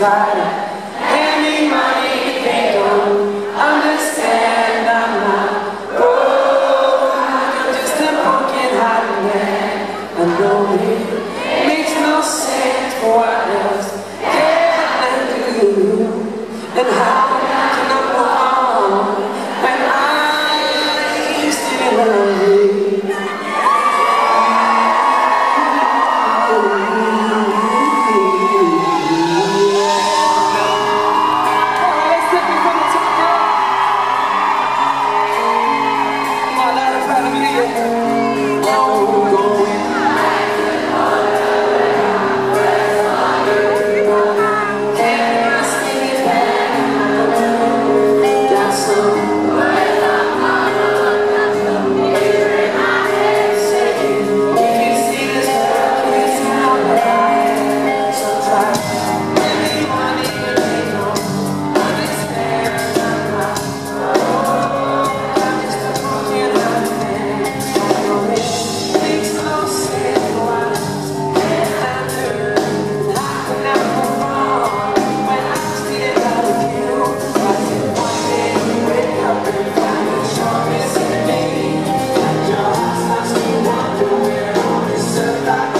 desvio. Música